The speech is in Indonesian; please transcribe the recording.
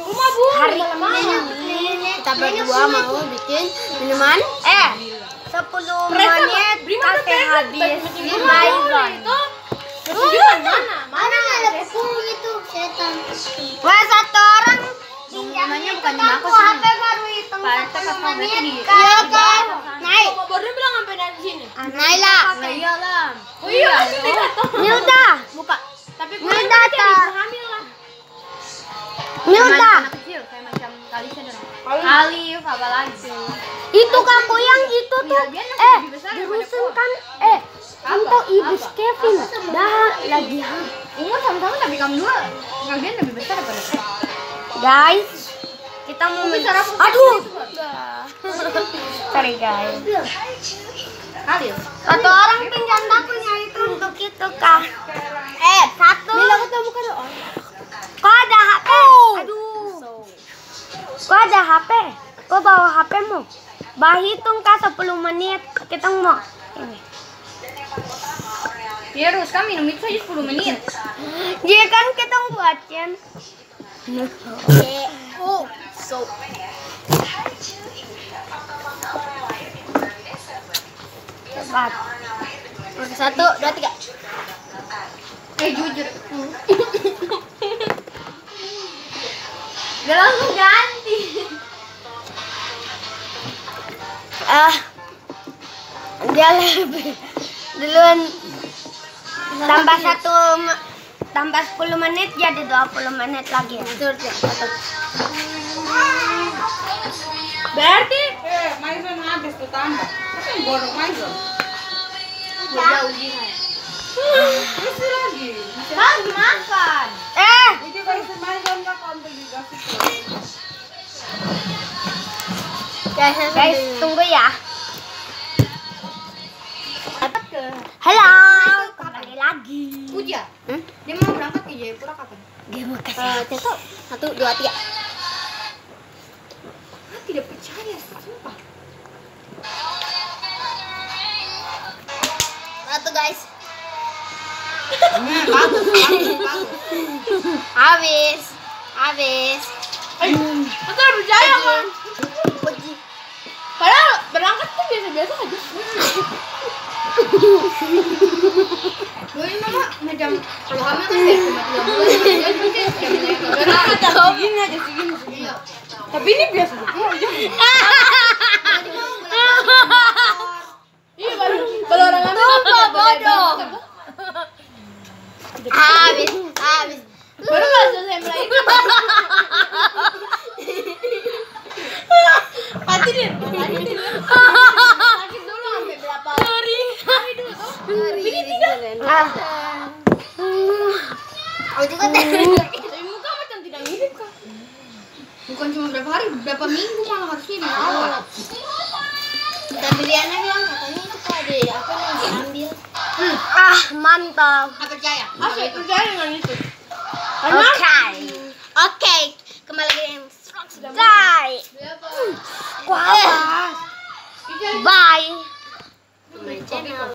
Rumah bu. hari ini kita berdua mau bikin minuman. Eh 10 menit kasih habis. Ivan Mana? mana? Ada buku itu setan? Wah satu orang. Pinjamnya bukan di aku HP baru hitung Pantes 10 HP-nya menit di- iya kan naik. Baru bilang sampai dari sini. naik lah. Lah iyalah. Oh iya, datang. Saja. Alif apa lagi? itu kamu yang itu tuh. Iya, masih eh dirusun kan? Eh untuk ibu? Kevin. Dah lagi ham Umur sama-sama tapi kamu dua. Kalian lebih besar daripada saya. guys kita mau aduh! Sorry guys. Alif. satu orang pinjam takunya itu untuk itu kah kok bawa HPmu bah hitung kah 10 menit kita mau ini Virus kan minum itu saja 10 menit. Iya kan kita buatin. Oh, so. Cepat. Satu, dua, tiga. Eh jujur. Gak langsung ganti. Ah, dia lebih duluan tambah satu tambah 10 menit jadi 20 menit lagi. Berarti Eh, maizon habis tuh tambah. Tapi yang borong maizon. Udah ujian. Isi lagi. Kan makan. Eh, maizon di. Guys, tunggu ya. Halo, kembali lagi. Puja. Hmm? Dia mau berangkat ke Jayapura kapan? Dia mau kasih. Eh, Ceto. Satu, dua, tiga. Ah, tidak percaya, sumpah. Satu guys. Habis. Habis. Betul percaya kan? Padahal berangkat tuh biasa-biasa aja. Gue mama macam kalau hamil kan kayak cuma tiga bulan. Dia juga sudah menaik ke Segini aja, segini, segini. Tapi ini biasa aja. Iya, baru baru orang hamil. Tumpah bodoh. Habis. Habis. Baru selesai. Aku juga hmm. Tapi muka macam tidak mirip kak. Bukan cuma berapa hari, berapa minggu malah harusnya di awal. Tapi Liana bilang katanya itu ada apa yang diambil. Hmm. Ah mantap. Aku percaya. Ah, Aku percaya dengan itu. Oke. Oke. Okay. Okay. Kembali lagi yang Kuah. Bye. Hmm.